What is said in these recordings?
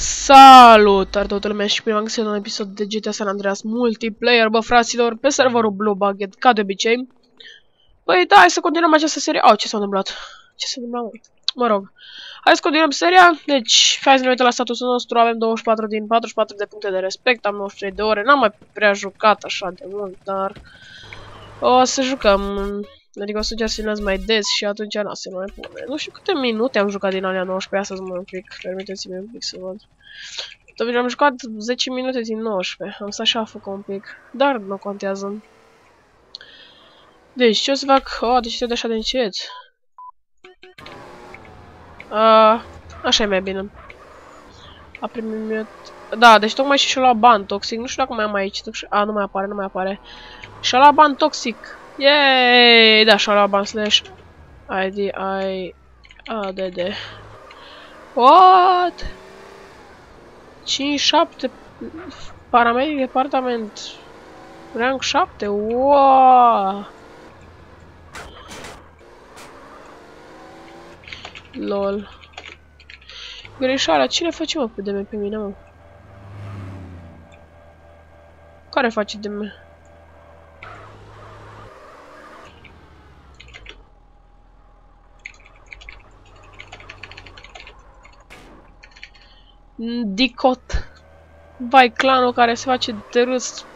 Salutare toată lumea și prima găsit un episod de GTA San Andreas Multiplayer, bă fraților, pe serverul Blue Bucket, ca de obicei. Păi da, hai să continuăm această serie. Au, ce s-a întâmplat? Ce s-a întâmplat, mă? Mă rog. Hai să continuăm seria. Deci, hai să ne uităm la statusul nostru. Avem 24 din 44 de puncte de respect, am 93 de ore. N-am mai prea jucat așa de mult, dar... O să jucăm Adică o să încerc să mai des și atunci n se mai pune. Nu știu câte minute am jucat din alea 19, astăzi mă un pic. Permiteți-mi un pic să văd. Totuși am jucat 10 minute din 19. Am să așa făcut un pic. Dar nu contează. Deci, ce o să fac? Oh, deci de așa de încet. Uh, așa e mai bine. A primit... Da, deci tocmai și și-a luat ban toxic. Nu știu dacă mai am aici. A, nu mai apare, nu mai apare. Și-a luat ban toxic. Yay! Da, și-a luat ban slash ID I ADD. What? 5 7 paramedic departament rank 7. Wow! Lol. Greșeala, cine face mă pe DM pe mine, mă? Care face DM? Dicot. Vai, clanul care se face de râs.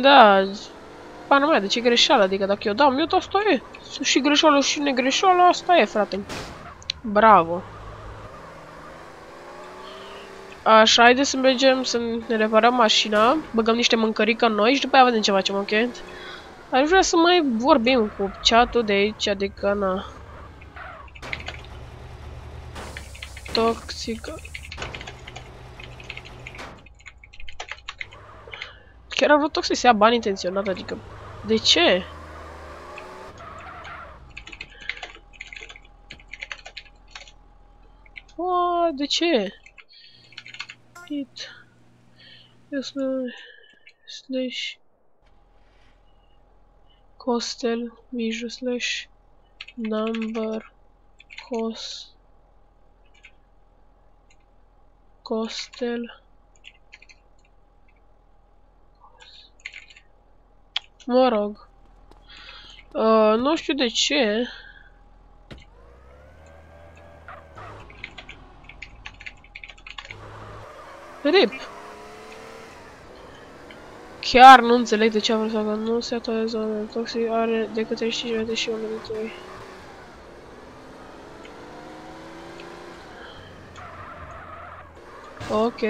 Da. Pana mea, de ce greșeală? Adică dacă eu dau mute, asta e. Și greșeală și negreșeală, asta e, frate. Bravo. Așa, haideți să mergem să ne reparăm mașina, băgăm niște mâncărică noi și după aia vedem ce facem, ok? Aș vrea să mai vorbim cu chat-ul de aici, adică, na... toxică. Chiar a vrut toxic să ia bani intenționat, adică... De ce? Oh, de ce? Hit. Yes, no. Slash. Costel. Visual slash. Number. Cost. Costel. Mă rog. Uh, nu știu de ce. Rip. Chiar nu înțeleg de ce am vrut să nu se atorează toxic are decât 35 metri și 1 metri. Ok.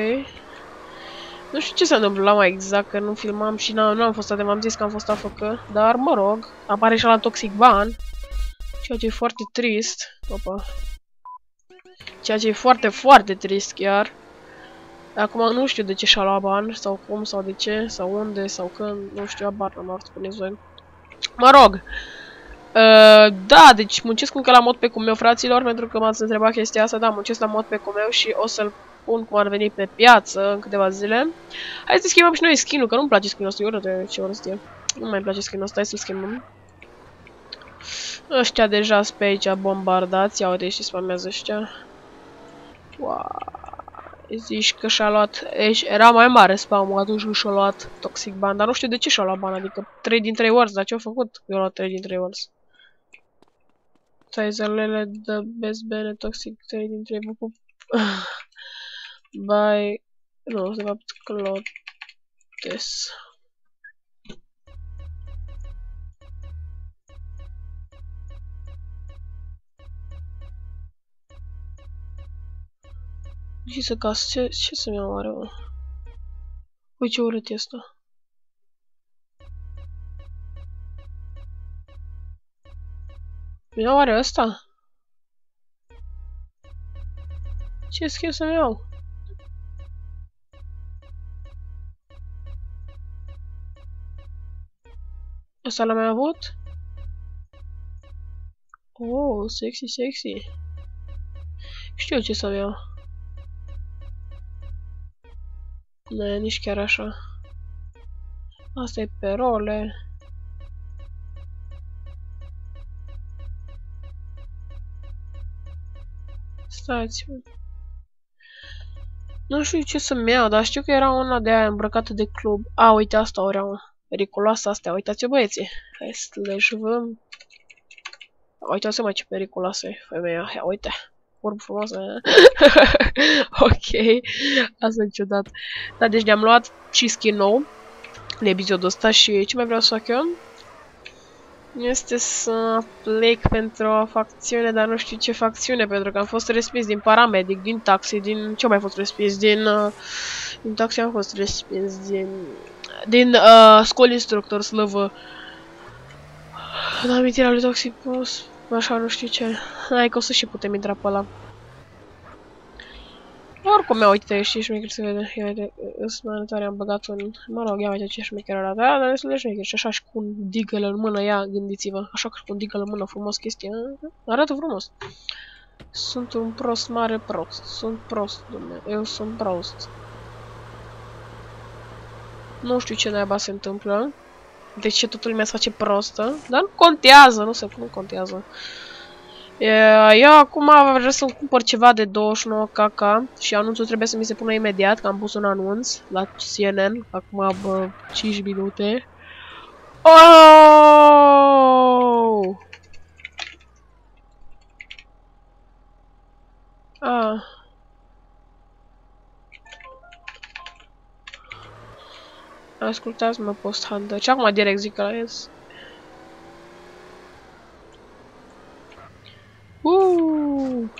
Nu știu ce s-a întâmplat mai exact, că nu filmam și nu am fost atent, m-am zis că am fost afocă. Dar, mă rog, apare și la Toxic Ban. Ceea ce e foarte trist. Opa. Ceea ce e foarte, foarte trist chiar. Acum nu știu de ce și-a luat ban, sau cum, sau de ce, sau unde, sau când, nu știu, abar n-am spuneți voi. Mă rog. Uh, da, deci muncesc încă la mod pe cum meu, fraților, pentru că m-ați întrebat chestia asta, da, muncesc la mod pe cum meu și o să-l pun cum ar veni pe piață în câteva zile. Hai să schimbăm și noi skin-ul, că nu-mi place skin-ul ăsta, eu urât ce urât e. Nu mai place skin-ul ăsta, hai să-l schimbăm. Ăștia deja sunt pe aici bombardați, ia uite și spamează ăștia. Wow. Zici că și-a luat, era mai mare spam atunci când și-a luat Toxic Ban, dar nu știu de ce și-a luat ban, adică 3 din 3 words, dar ce-a făcut? Eu luat 3 din 3 words. Tizerlele de best bene toxic 3 din 3 vă pup. By nu, de fapt Clotes. Și să cas, ce, ce să-mi iau oare, mă? Uite ce urât e asta. Mi iau oare ăsta? Ce skin să-mi iau? Ăsta l-am mai avut? Oh, sexy, sexy. Știu ce să iau. Nu e nici chiar așa. Asta e pe role. Stați. Nu știu ce să-mi iau, dar știu că era una de aia îmbrăcată de club. A, uite, asta o reau. Periculoasă astea, uitați-o băieții. Hai să le juvăm. Uitați-mă ce periculoasă e femeia. Ia, uite. Vorb frumoasă. ok. Asta e ciudat. Da, deci ne-am luat și skin nou. De episodul ăsta și ce mai vreau să fac eu? Este să plec pentru o facțiune, dar nu știu ce facțiune, pentru că am fost respins din paramedic, din taxi, din... Ce mai fost respins? Din... Uh, din taxi am fost respins, din... Din uh, școli instructor, slăvă. În amintirea lui Toxic Boss, așa nu știu ce. Hai că o să și putem intra pe ăla. Oricum, ia uite, știi șmecher se vede. Ia uite, smanătoare am băgat un... Mă rog, ia uite ce șmecher arată. Da, dar destul de șmecher. Și așa și cu un digăl în mână, ia, gândiți-vă. Așa cu un digăl în mână, frumos chestia. Arată frumos. Sunt un prost mare prost. Sunt prost, dumne. Eu sunt prost. Nu știu ce naiba se întâmplă. De ce totul lumea se face prostă. Dar nu contează, nu se nu contează. Eu acum vreau să cumpăr ceva de 29 kk și anunțul trebuie să mi se pună imediat, că am pus un anunț la CNN, acum bă, 5 minute. Oh! Ah. Ascultați-mă post hunter. Și acum direct zic că la ies. Uh,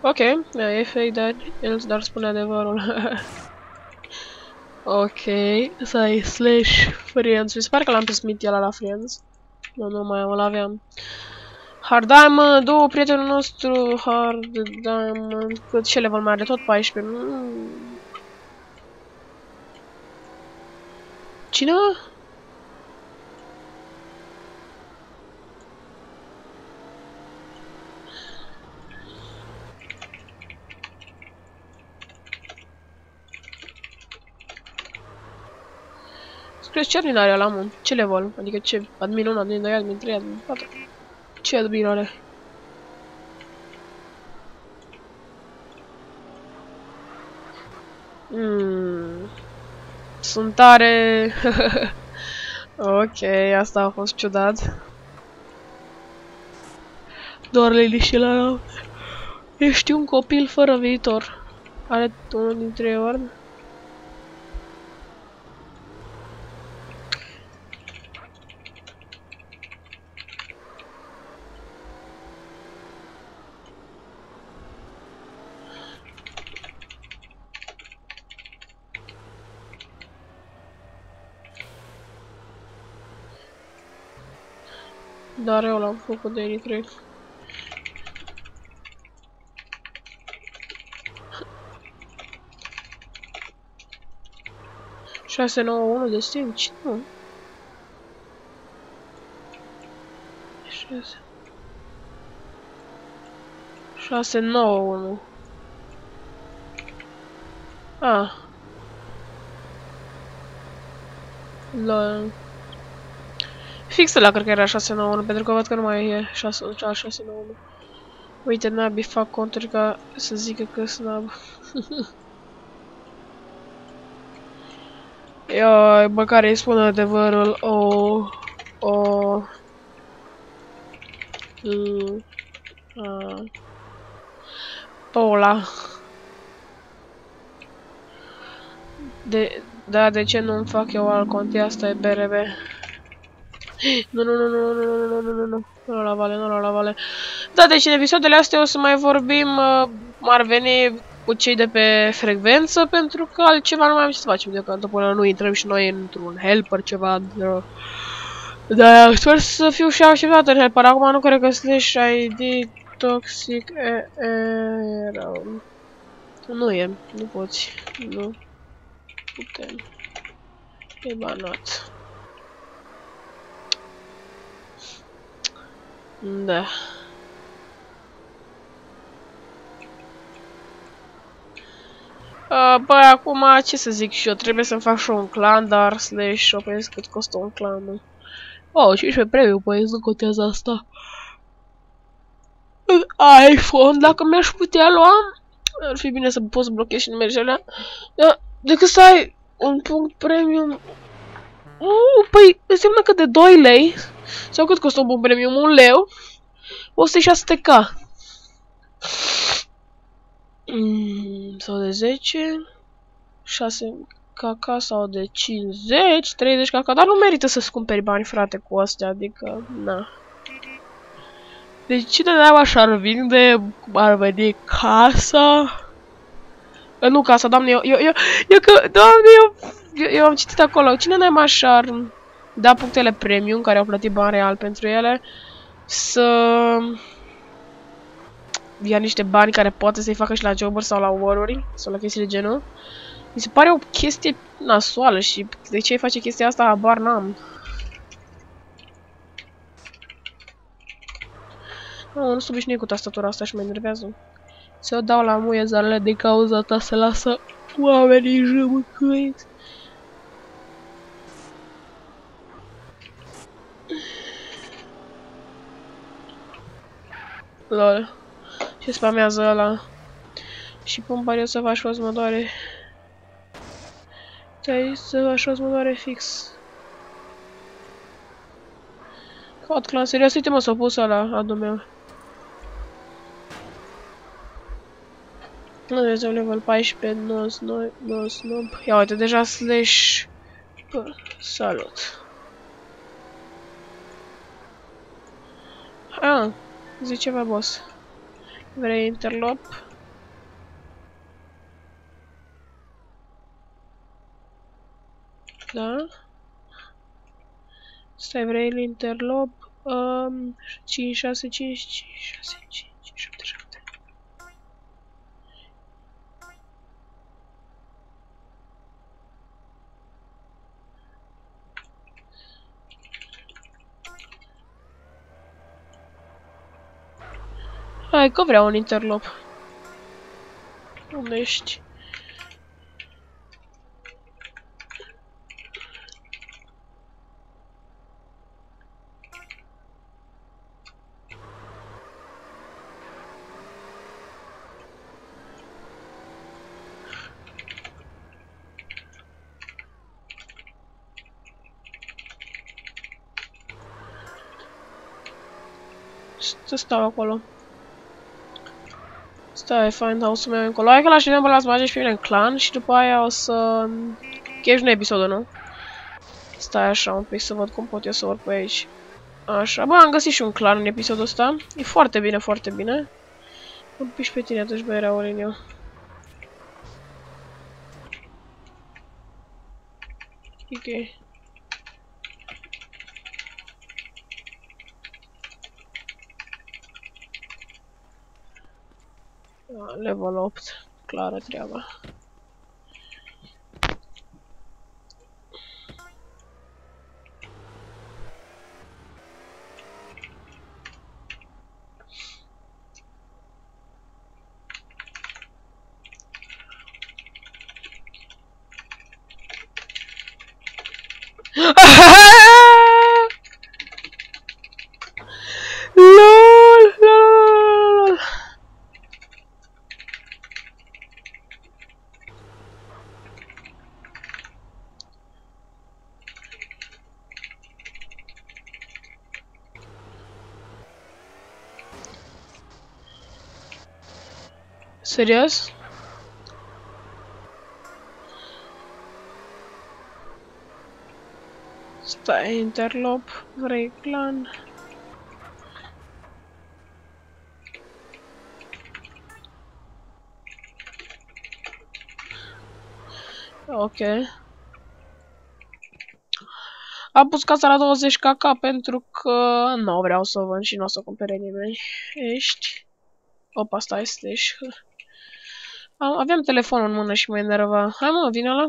ok, da, e fake, dar el dar spune adevărul. ok, să ai slash friends. Mi se pare că l-am transmit el la friends. Nu, nu mai am, îl aveam. Hard Diamond, două prietenul nostru, Hard Diamond, cât ce level mai are, tot 14. Mm. Cine? Crezi ce admin are la mun? Ce level? Adică ce? Admin 1, admin 2, admin 3, admin 4? Ce admin are? Sunt tare... ok, asta a fost ciudat. Doar liniștile Ești un copil fără viitor. Are unul dintre ori. Dar eu l-am făcut de nitrate. Șase, nouă, unu de Steam? Ce nu? Șase. Șase, nouă, unu. Ah. Lol. Fix la cred că era 691, pentru că văd că nu mai e 691. Uite, nabii fac conturi ca să zică că sunt nab. Ia, măcar îi spun adevărul, o... o... Mm, a, Paula. De, da, de ce nu-mi fac eu alt cont? Asta e BRB. Nu, nu, nu, nu, nu, nu, nu, nu, nu, nu, nu la vale, nu la vale. Da, deci în episoadele astea o să mai vorbim, uh, ar veni cu cei de pe frecvență, pentru că altceva nu mai am ce să facem deocamdată până nu intrăm și noi într-un helper, ceva de... Da, sper să fiu și așteptat în helper, acum nu cred că slash ID toxic e, e, Nu e, nu poți, nu putem. E banat. Da. Uh, băi, acum ce să zic și eu, trebuie să-mi fac și un clan, dar slash shopez cât costă un clan, nu? Oh, 15 premiu, păi nu contează asta. iPhone, dacă mi-aș putea lua, ar fi bine să poți blochezi și numerele alea. Da, decât să ai un punct premium. Uh, păi înseamnă că de 2 lei, sau cât costă un punct premium? Un leu, 106 k mm, sau de 10, 6 kk sau de 50, 30 kk, dar nu merită să-ți cumperi bani, frate, cu astea, adică, na. Deci cine naiba așa ar vinde, ar veni casa? Nu casa, doamne, eu, eu, eu, eu că, doamne, eu, eu, eu am citit acolo, cine naiba așa ar da punctele premium, care au plătit bani real pentru ele, să ia niște bani care poate să-i facă și la joburi sau la war sau la chestii de genul. Mi se pare o chestie nasoală și de ce face chestia asta, habar n-am. Oh, nu sunt obișnuit cu tastatura asta și mă enervează. Se o dau la muie zarele de cauza ta să lasă oamenii jămăcăiți. Lol. Ce spamează ăla? Și pun pariu să faci rost mă doare. Stai să faci rost mă doare fix. Caut clan, serios, uite mă, s-a pus ăla, adul meu. Nu Dumnezeu, level 14, nu, nu, nu, nu. Ia uite, deja slash... P, salut. Ah, zice ceva, boss. Vrei interlop? Da? Stai, vrei interlop? Um, 5, 6, 5, 5, 6, 5, Hai că vreau un interlop. Unde ești? Să stau acolo. Stai, find house-ul meu încolo. Hai că lași number las mage și pe în clan și după aia o să... Ești un episodul, nu? Stai așa un pic să văd cum pot eu să urc pe aici. Așa, bă, am găsit și un clan în episodul ăsta. E foarte bine, foarte bine. Îmi piși pe tine atunci, băi, Rauliniu. Ok. Level 8, clară treaba. Serios? Stai, interlop, vrei clan? Ok. Am pus casa la 20 kk pentru că nu vreau să vând și nu o să cumpere nimeni. Ești? Opa, stai, slash. Aveam telefonul în mână și mă enerva. Hai mă, vine la.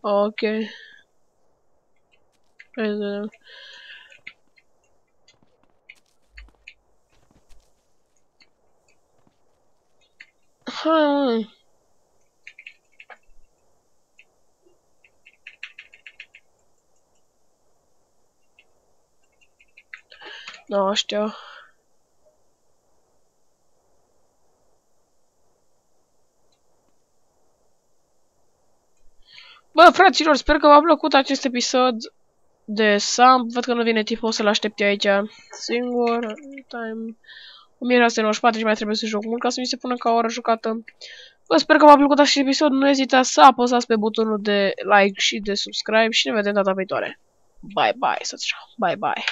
Ok. Hai să Hai, mă. Nu știu. Bă, fraților, sper că v-a plăcut acest episod de Sam. Văd că nu vine tipul, o să-l aștept eu aici singur. Time 1994 și mai trebuie să joc mult ca să mi se pună ca o oră jucată. Vă sper că v-a plăcut acest episod. Nu ezitați să apăsați pe butonul de like și de subscribe și ne vedem data viitoare. Bye bye, să Bye bye.